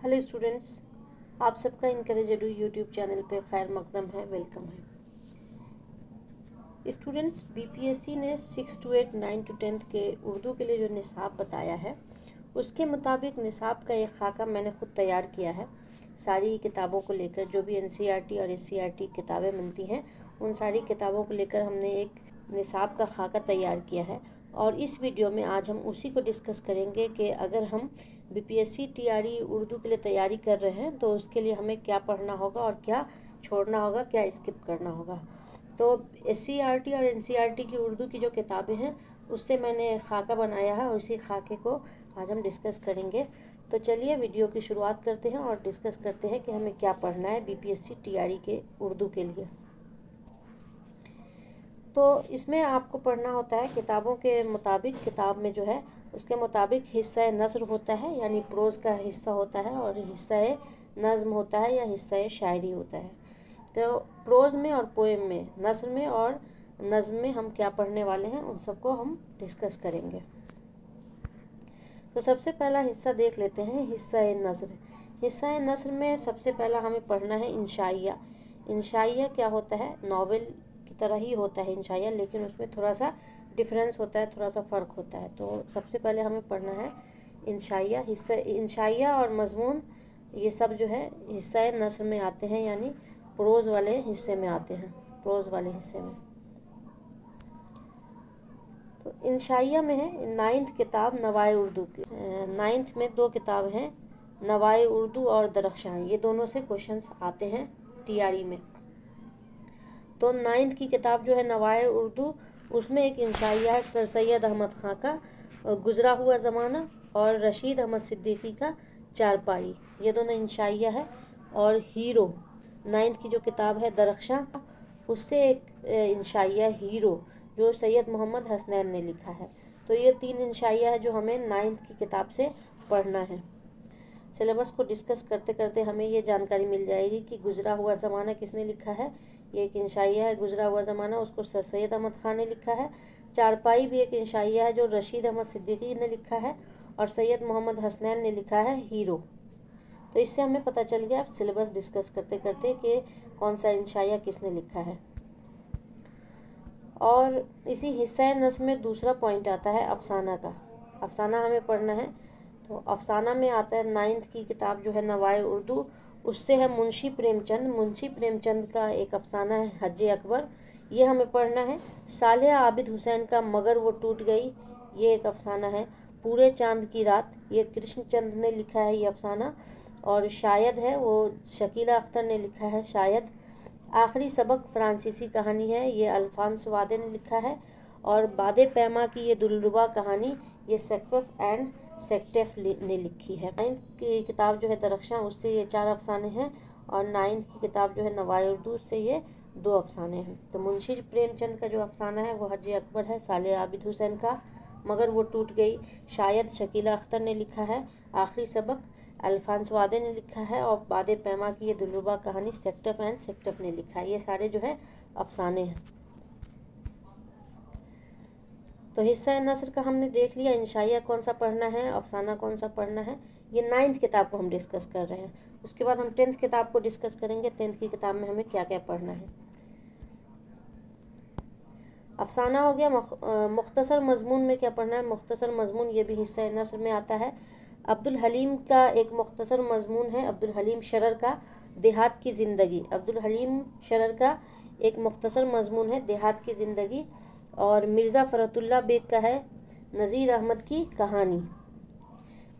Hello students, आप सबका encourage edu YouTube channel पे खैर मकदम है वेलकम है। स्टूडेंट्स बीपीएससी ने six to eight nine to tenth के उर्दू के लिए जो निसाब बताया है, उसके मुताबिक निसाब का एक खाका मैंने खुद तैयार किया है। सारी किताबों को लेकर जो भी एनसीईआरटी और एससीईआरटी किताबें मिलती हैं, उन सारी किताबों को लेकर हमने एक निसाब का खाका तैयार किया है। और इस वीडियो में आज हम उसी को डिस्कस करेंगे कि अगर हम बीपीएससी टीआरई उर्दू के लिए तैयारी कर रहे हैं तो उसके लिए हमें क्या पढ़ना होगा और क्या छोड़ना होगा, क्या स्किप करना होगा। तो एस और एन की उर्दू की जो किताबें हैं, उससे मैंने खाका बनाया है और उसी खाके को आज हम डिस्कस करेंगे। तो चलिए वीडियो की शुरुआत करते हैं और डिस्कस करते हैं कि हमें क्या पढ़ना है बीपीएससी टीआरई के उर्दू के लिए। तो इसमें आपको पढ़ना होता है किताबों के मुताबिक किताब में जो है, उसके मुताबिक हिस्सा नसर होता है, यानी प्रोज़ का हिस्सा होता है और हिस्सा नज़म होता है या हिस्सा शायरी होता है। तो प्रोज़ में और पोएम में नसर में और नज़म में हम क्या पढ़ने वाले हैं, उन सबको हम डिस्कस करेंगे। तो सबसे पहला हिस्सा देख लेते हैं, हिस्सा नसर हिस्सा नसर में सबसे पहला हमें पढ़ना है इंशाइया। इंशाइया क्या होता है? नावल तरह ही होता है इंशाइया लेकिन उसमें थोड़ा सा डिफरेंस होता है थोड़ा सा फ़र्क होता है। तो सबसे पहले हमें पढ़ना है इंशाइया हिस्सा इंशाइया और मजमून, ये सब जो है हिस्सा नसर में आते हैं, यानी प्रोज़ वाले हिस्से में आते हैं, प्रोज़ वाले हिस्से में। तो इंशाइया में है नाइन्थ किताब नवाए उर्दू की। नाइन्थ में दो किताब हैं, नवाए उर्दू और दरख्शां ये दोनों से क्वेश्चंस आते हैं टीआरई में। तो नाइन्थ की किताब जो है नवाए उर्दू, उसमें एक इंसाइया है सर सैद अहमद ख़ां का गुज़रा हुआ ज़माना और रशीद अहमद सिद्दीकी का चारपाई। ये दोनों इंशाइया है और हीरो। नाइन्थ की जो किताब है दरख्शा, उससे एक इंशाइया हीरो, जो सैयद मोहम्मद हसनैन ने लिखा है। तो ये तीन इंशाइया है जो हमें नाइन्थ की किताब से पढ़ना है। सिलेबस को डिस्कस करते करते हमें ये जानकारी मिल जाएगी कि गुज़रा हुआ ज़माना किसने लिखा है। ये एक इंशाइया है, गुजरा हुआ ज़माना, उसको सर सैद अहमद ख़ान ने लिखा है। चारपाई भी एक इंशाइया है, जो रशीद अहमद सिद्दीकी ने लिखा है और सैयद मोहम्मद हसनैन ने लिखा है, हीरो। तो इससे हमें पता चल गया सिलेबस डिस्कस करते करते कि कौन सा इंशाइया किसने लिखा है। और इसी हिस्सा नस में दूसरा पॉइंट आता है अफसाना का। अफसाना हमें पढ़ना है अफसाना में आता है, नाइन्थ की किताब जो है नवाए उर्दू, उससे है मुंशी प्रेमचंद। मुंशी प्रेमचंद का एक अफसाना है हज अकबर। ये हमें पढ़ना है। सालिया आबिद हुसैन का मगर वो टूट गई। ये एक अफसाना है। पूरे चाँद की रात, ये कृष्णचंद ने लिखा है ये अफसाना। और शायद है, वो शकीला अख्तर ने लिखा है शायद। आखिरी सबक फ्रांसीसी कहानी है। ये अल्फांस वादे ने लिखा है। और बाद पैमा की ये दुलरुबा कहानी, ये सकफ एंड सेक्टेफ ने लिखी है। नाइन्थ की किताब जो है दरख्शा उससे ये चार अफसाने हैं और नाइन्थ की किताब जो है नवाई उर्दू से ये दो अफसाने हैं। तो मुंशी प्रेमचंद का जो अफसाना है, वो हज अकबर है, साल आबिद हुसैन का, मगर वो टूट गई। शायद शकीला अख्तर ने लिखा है, आखिरी सबक अल्फांस वादे ने लिखा है और बाद पैमा की ये दुलरुबा कहानी सेक्टफ एंड सेक्टफ ने लिखा है। ये सारे जो है अफसाने हैं। तो हिस्सा नसर का हमने देख लिया इंशाइया कौन सा पढ़ना है, अफसाना कौन सा पढ़ना है, ये नाइन्थ किताब को हम डिस्कस कर रहे हैं। उसके बाद हम टेंथ किताब को डिस्कस करेंगे टेंथ की किताब में हमें क्या क्या पढ़ना है। अफसाना हो गया मुख्तसर मजमून में क्या पढ़ना है? मुख्तसर मजमून ये भी हिस्सा नसर में आता है। अब्दुल हलीम का एक मुख्तसर मजमून है, अब्दुल हलीम शरर का देहात की ज़िंदगी। अब्दुल हलीम शरर का एक मुख्तसर मजमून है, देहात की ज़िंदगी। और मिर्ज़ा फ़रतुल्ला बेग का है नज़ीर अहमद की कहानी।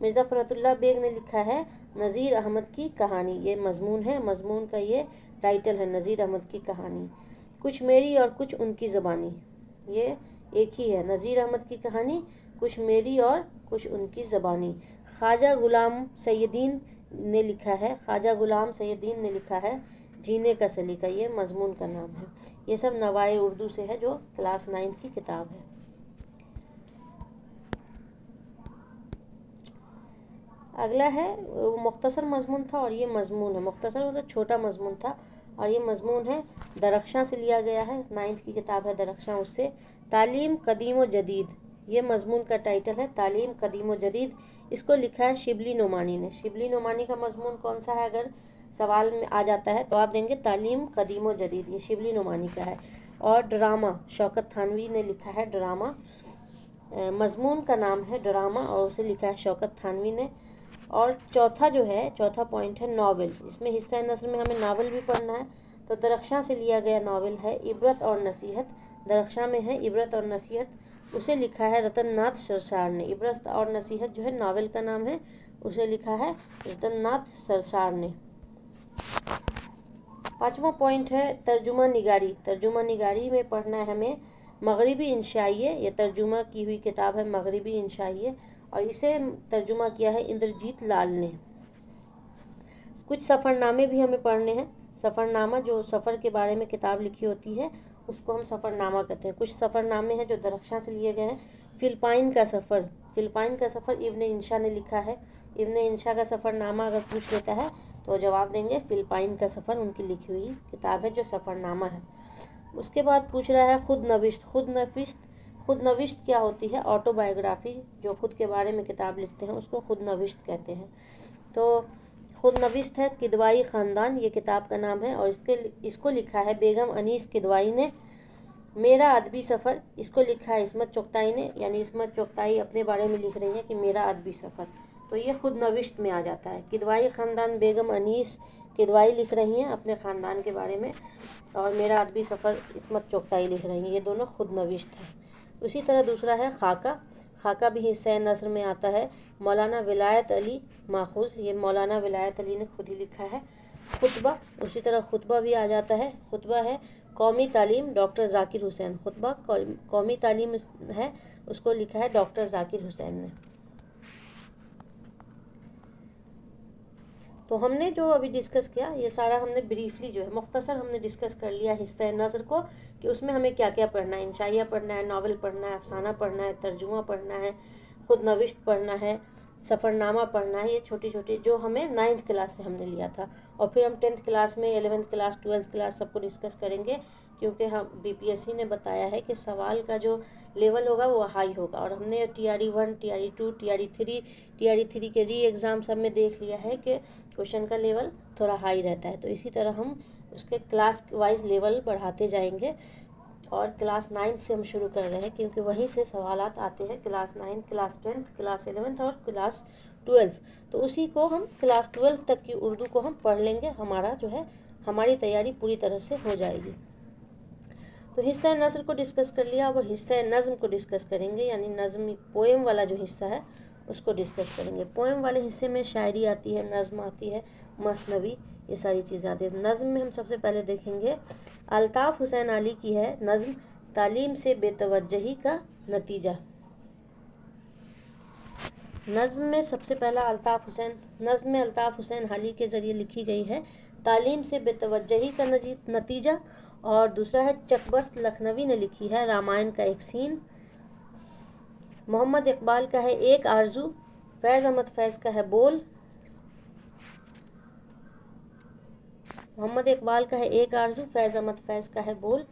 मिर्ज़ा फ़रतुल्ला बेग ने लिखा है नज़ीर अहमद की कहानी। ये मजमून है, मजमून का ये टाइटल है, नज़ीर अहमद की कहानी। कुछ मेरी और कुछ उनकी ज़बानी। ये एक ही है, नज़ीर अहमद की कहानी, कुछ मेरी और कुछ उनकी ज़बानी। ख्वाजा ग़ुलाम सैदीन ने लिखा है, ख्वाजा ग़ुलाम सैदीन ने लिखा है जीने का सलीका, ये मजमून का नाम है। ये सब नवाए उर्दू से है, जो क्लास नाइन्थ की किताब है। अगला है, वो मुख्तसर मजमून था और ये मजमून है। मुख्तसर मतलब छोटा मजमून था और ये मजमून है, दरख्शां से लिया गया है। नाइन्थ की किताब है दरख्शां उससे। तालीम कदीम व जदीद। ये मजमून का टाइटल है, तालीम कदीम व जदीद। इसको लिखा है शिबली नुमानी ने। शिबली नुमानी का मजमून कौन सा है? अगर सवाल में आ जाता है तो आप देंगे तालीम, कदीम और जदीद, ये शिवली नुमानी का है। और ड्रामा, शौकत थानवी ने लिखा है ड्रामा। मजमून का नाम है ड्रामा और उसे लिखा है शौकत थानवी ने। और चौथा जो है, चौथा पॉइंट है नावल। इसमें हिस्सा नसर में हमें नावल भी पढ़ना है तो दरक्षा से लिया गया नावल है इबरत और नसीहत। दरक्षा में है इबरत और नसीहत। उसे लिखा है रतन नाथ सरसार ने। इबरत और नसीहत जो है नावल का नाम है, उसे लिखा है रतन नाथ सरसार ने। पाँचवा पॉइंट है तर्जुमा निगारी। तर्जुमा निगारी में पढ़ना है हमें मगरबी इंशाइए ये तर्जुमा की हुई किताब है मगरबी इंशाइए और इसे तर्जुमा किया है इंद्रजीत लाल ने। कुछ सफ़रनामे भी हमें पढ़ने हैं। सफ़रनामा जो सफ़र के बारे में किताब लिखी होती है, उसको हम सफ़रनामा कहते हैं। कुछ सफ़रनामे हैं जो दरक्षा से लिए गए हैं। फ़िलपाइन का सफ़र। फ़िलपाइन का सफ़र इब्ने इंशा ने लिखा है। इब्ने इंशा का सफ़रनामा अगर पूछ लेता है तो जवाब देंगे, फ़िलपाइन का सफ़र उनकी लिखी हुई किताब है, जो सफ़रनामा है। उसके बाद पूछ रहा है, खुद नविश्त खुद नविश्त खुद नविश्त क्या होती है? ऑटोबायोग्राफी, जो खुद के बारे में किताब लिखते हैं, उसको खुद नविश्त कहते हैं। तो खुद नविश्त है किदवाई ख़ानदान, ये किताब का नाम है, और इसके इसको लिखा है बेगम अनीस किदवाई ने। मेरा अदबी सफ़र, इसको लिखा है इसमत चौकताई ने, यानी इसमत चौकताई अपने बारे में लिख रही है कि मेरा अदबी सफ़र। तो ये खुद नविश्त में आ जाता है। किदवाई ख़ानदान बेगम अनीस किदवाई लिख रही हैं अपने ख़ानदान के बारे में और मेरा अदबी सफ़र इसमत चौकताई लिख रही हैं। ये दोनों खुद नविश्त हैं। उसी तरह दूसरा है खाका। खाका भी हिस्सा नसर में आता है। मौलाना विलायत अली माखूज ये मौलाना विलायत अली ने खुद ही लिखा है। खुतबा। उसी तरह खुतबा भी आ जाता है। खुतबा है कौमी तालीम डॉक्टर जाकिर हुसैन। खुतबा कौमी तालीम है। उसको लिखा है डॉक्टर जाकिर हुसैन ने। तो हमने जो अभी डिस्कस किया, ये सारा हमने ब्रीफली जो है, मुख्तसर हमने डिस्कस कर लिया हिस्सा नज़र को, कि उसमें हमें क्या क्या पढ़ना है, इंशाइया पढ़ना है नावल पढ़ना है, अफसाना पढ़ना है, तर्जुमा पढ़ना है, ख़ुद नविश्त पढ़ना है, सफ़रनामा पढ़ना है, ये छोटी छोटी जो हमें नाइन्थ क्लास से हमने लिया था। और फिर हम टेंथ क्लास में एलेवेंथ क्लास ट्वेल्थ क्लास सबको डिस्कस करेंगे। क्योंकि हम बीपीएससी ने बताया है कि सवाल का जो लेवल होगा वो हाई होगा। और हमने T R E one T R E two T R E three T R E three के री एग्ज़ाम सब में देख लिया है कि क्वेश्चन का लेवल थोड़ा हाई रहता है। तो इसी तरह हम उसके क्लास वाइज लेवल बढ़ाते जाएँगे और क्लास नाइन्थ से हम शुरू कर रहे हैं, क्योंकि वहीं से सवाल आते हैं class ninth class tenth class eleventh और क्लास ट्वेल्थ तो उसी को हम क्लास ट्वेल्थ तक की उर्दू को हम पढ़ लेंगे। हमारा जो है, हमारी तैयारी पूरी तरह से हो जाएगी। तो हिस्सा नसर को डिस्कस कर लिया, अब हिस्सा नज़म को डिस्कस करेंगे, यानी नज़म पोएम वाला जो हिस्सा है, उसको डिस्कस करेंगे। पोएम वाले हिस्से में शायरी आती है, नज़म आती है, मसनवी, ये सारी चीज़ें आती है। नज़म में हम सबसे पहले देखेंगे, अल्ताफ़ हुसैन अली की है नज़म, तालीम से बेतवजही का नतीजा। नज़म में सबसे पहला अल्ताफ़ हुसैन, नज़म में अल्ताफ़ हुसैन हाली के ज़रिए लिखी गई है, तालीम से बेतवजही का नतीजा और दूसरा है, चकबस्त लखनवी ने लिखी है रामायण का एक सीन। मोहम्मद इकबाल का है एक आरज़ू, फैज़ अहमद फैज़ का है बोल। मोहम्मद इकबाल का है एक आरज़ू, फैज़ अहमद फैज़ का है बोल।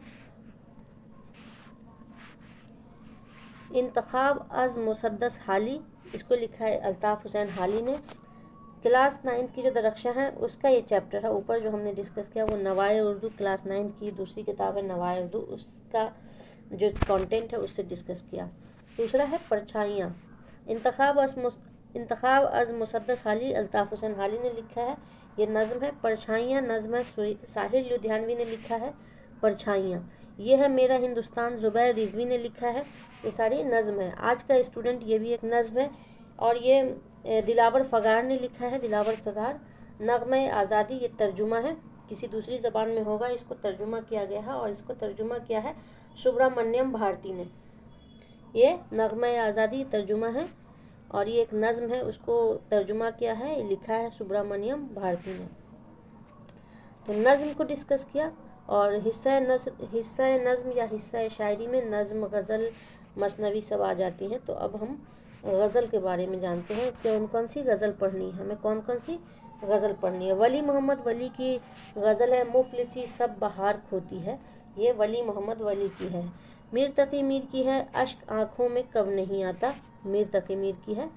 इंतखाब अज मुसद्दस हाली, इसको लिखा है अल्ताफ़ हुसैन हाली ने। क्लास नाइन्थ की जो दरक्षा है, उसका ये चैप्टर है, ऊपर जो हमने डिस्कस किया वो नवाए उर्दू, क्लास नाइन्थ की दूसरी किताब है नवाए उर्दू, उसका जो कंटेंट है उससे डिस्कस किया। दूसरा है परछाइयाँ। इंतखाब अज इंतखाब अज मुसदस हाली, अल्ताफ़ हुसैन हाली ने लिखा है। ये नज़म है परछाइयाँ, नज़म है साहिर लुधियानवी ने लिखा है परछाइयाँ। ये है मेरा हिंदुस्तान, ज़ुबैर रिजवी ने लिखा है। ये सारी नज़म है। आज का स्टूडेंट ये भी एक नज़म है और ये दिलावर फ़गार ने लिखा है, दिलावर फ़गार। नगम आज़ादी ये तर्जुमा है। किसी दूसरी ज़बान में होगा, इसको तर्जुमा किया गया है और इसको तर्जुमा किया है सुब्रमण्यम भारती ने। ये नगम आज़ादी तर्जुमा है और ये एक नज़म है, उसको तर्जुमा किया है लिखा है सुब्रमण्यम भारती ने। तो नज़म को डिस्कस किया और हिस्सा नज़म हिस्सा नज़म या हिस्सा शायरी में नज़म, गज़ल, मसनवी सब आ जाती हैं। तो अब हम गज़ल के बारे में जानते हैं कौन कौन सी गज़ल पढ़नी है, हमें कौन कौन सी गज़ल पढ़नी है। वली मोहम्मद वली की गज़ल है, मुफलिसी सब बहार खोती है। ये वली मोहम्मद वली की है। मीर तकी मीर की है, अश्क आँखों में कब नहीं आता। मीर तकी मीर की है।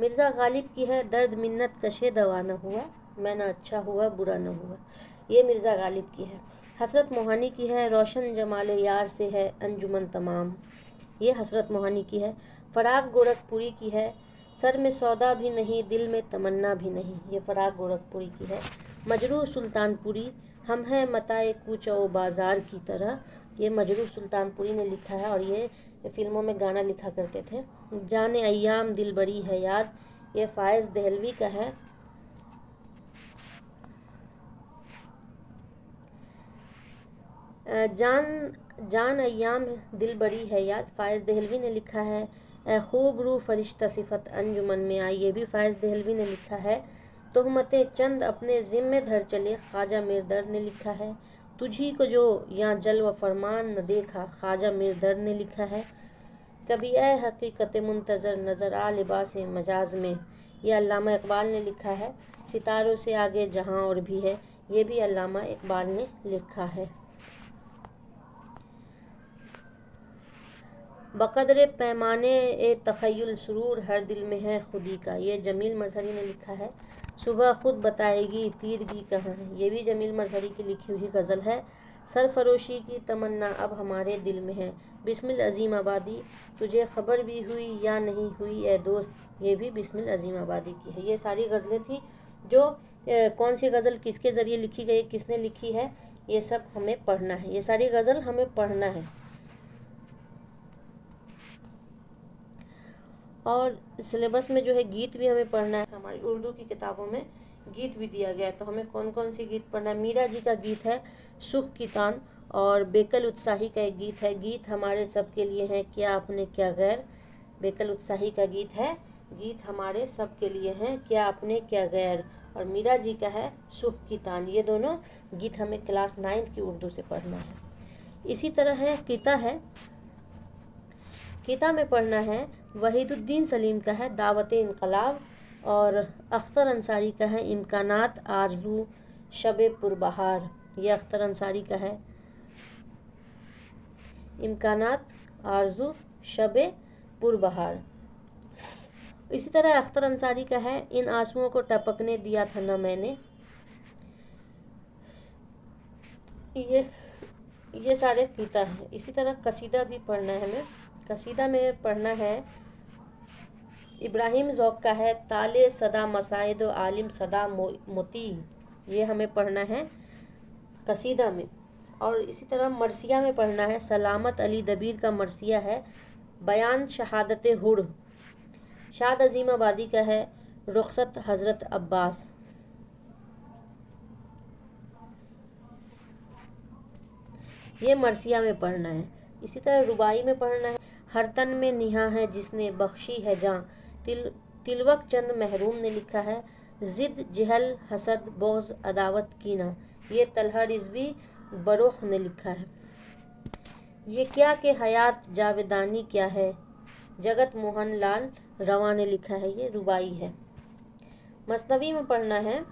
मिर्ज़ा गालिब की है, दर्द मिन्नत कशे दवा न हुआ। मैं ना अच्छा हुआ, बुरा न हुआ। ये मिर्ज़ा गालिब की है। हसरत मोहानी की है, रोशन जमाल यार से है, अंजुमन तमाम। ये हसरत मोहानी की है। फराग गोरखपुरी की है। सर में सौदा भी नहीं, दिल में तमन्ना भी नहीं। ये फराग गोरखपुरी की है। मजरू सुल्तानपुरी, हम हैं मताए कूच बाज़ार की तरह। ये मजरू सुल्तानपुरी ने लिखा है और ये फ़िल्मों में गाना लिखा करते थे। जान अयाम दिल बड़ी है याद। ये फ़ायज़ दहलवी का है। जान जान अयाम दिल बड़ी है याद। फ़ायज़ दहलवी ने लिखा है खूब रू फरिश्ता सिफत अंजुमन में आई, ये भी फ़ायज़ दहलवी ने लिखा है। तोहमतें चंद अपने ज़िम्मे धर चले, ख्वाजा मिरदर ने लिखा है। तुझी को जो यहाँ जल व फरमान न देखा, ख्वाजा मिरदर ने लिखा है। कभी ए हकीकत मुंतज़र नज़र आ लिबास मजाज में यह अल्लामा इकबाल ने लिखा है। सितारों से आगे जहाँ और भी है, ये भी अल्लामा इकबाल ने लिखा है। बकदर पैमाने ए तखयल सुरूर हर दिल में है खुदी का। ये जमील मजहरी ने लिखा है। सुबह खुद बताएगी तीरगी कहाँ है। ये भी जमील मजहरी की लिखी हुई गज़ल है। सरफरोशी की तमन्ना अब हमारे दिल में है। बिस्मिल अजीम आबादी तुझे खबर भी हुई या नहीं हुई ए दोस्त? ये भी बिस्मिल अजीम आबादी की है। ये सारी गज़लें थी जो ए, कौन सी गज़ल किसके ज़रिए लिखी गई किसने लिखी है ये सब हमें पढ़ना है। ये सारी गज़ल हमें पढ़ना है। और सिलेबस में जो है गीत भी हमें पढ़ना है। हमारी उर्दू की किताबों में गीत भी दिया गया है। तो हमें कौन कौन सी गीत पढ़ना है? मीरा जी का गीत है, सुख की तान और बेकल उत्साही का एक गीत है। गीत हमारे सब के लिए है, क्या अपने क्या गैर? बेकल उत्साही का गीत है, गीत हमारे सब के लिए हैं, क्या अपने क्या गैर? और मीरा जी का है, सुख की तान। ये दोनों गीत हमें क्लास नाइन्थ की उर्दू से पढ़ना है। इसी तरह है, किता है किता में पढ़ना है, वहीदुद्दीन सलीम का है दावत इनकलाब, और अख्तर अंसारी का है इम्कानात आरज़ू शब पुरबहार। ये अख्तर अंसारी का है इम्कानात आरज़ू शब पुरबहार। इसी तरह अख्तर अंसारी का है इन आंसुओं को टपकने दिया था ना मैंने। ये ये सारे कीता है। इसी तरह कसीदा भी पढ़ना है हमें। कसीदा में पढ़ना है। इब्राहिम ज़ौक का है, ताले सदा मसाइद आलिम सदा मोती। ये हमें पढ़ना है कसीदा में। और इसी तरह मरसिया में पढ़ना है, सलामत अली दबीर का मरसिया है, बयान शहादत हुड़ शाद अजीम आबादी का है, रुखसत हज़रत अब्बास। ये मरसिया में पढ़ना है। इसी तरह रुबाई में पढ़ना है हर तन में निहा है जिसने बख्शी है जहाँ तिल, तिलवक चंद महरूम ने लिखा है, ज़िद जहल हसद बोझ अदावत कीना। ये तलहा रिजवी बरोख ने लिखा है। ये क्या के हयात जावेदानी क्या है? जगत मोहन लाल रवा ने लिखा है, ये रुबाई है। मसनवी में पढ़ना है,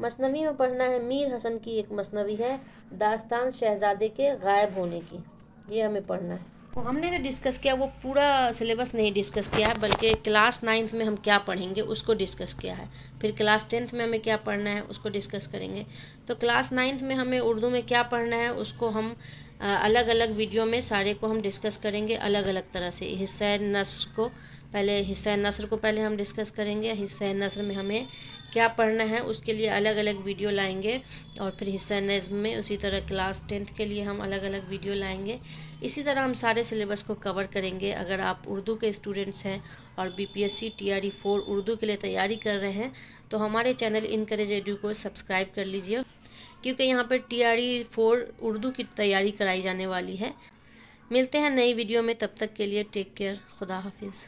मसनवी में पढ़ना है, मीर हसन की एक मसनवी है, दास्तान शहजादे के गायब होने की। ये हमें पढ़ना है। तो हमने जो डिस्कस किया, वो पूरा सिलेबस नहीं डिस्कस किया है, बल्कि क्लास नाइन्थ में हम क्या पढ़ेंगे, उसको डिस्कस किया है। फिर क्लास टेंथ में हमें क्या पढ़ना है, उसको डिस्कस करेंगे। तो क्लास नाइन्थ में हमें उर्दू में क्या पढ़ना है, उसको हम अलग अलग वीडियो में सारे को हम डिस्कस करेंगे अलग अलग तरह से। हिस्सा नसर को, पहले हिस्सा नसर को पहले हम डिस्कस करेंगे हिस्सा नसर में हमें क्या पढ़ना है उसके लिए अलग अलग वीडियो लाएँगे और फिर हिस्सा नज़म में उसी तरह क्लास टेंथ के लिए हम अलग अलग वीडियो लाएँगे। इसी तरह हम सारे सिलेबस को कवर करेंगे। अगर आप उर्दू के स्टूडेंट्स हैं और B P S C T R E four Urdu के लिए तैयारी कर रहे हैं तो हमारे चैनल इनकरेज एडू को सब्सक्राइब कर लीजिए, क्योंकि यहाँ पर T R E four Urdu की तैयारी कराई जाने वाली है। मिलते हैं नई वीडियो में, तब तक के लिए टेक केयर खुदा हाफिज़।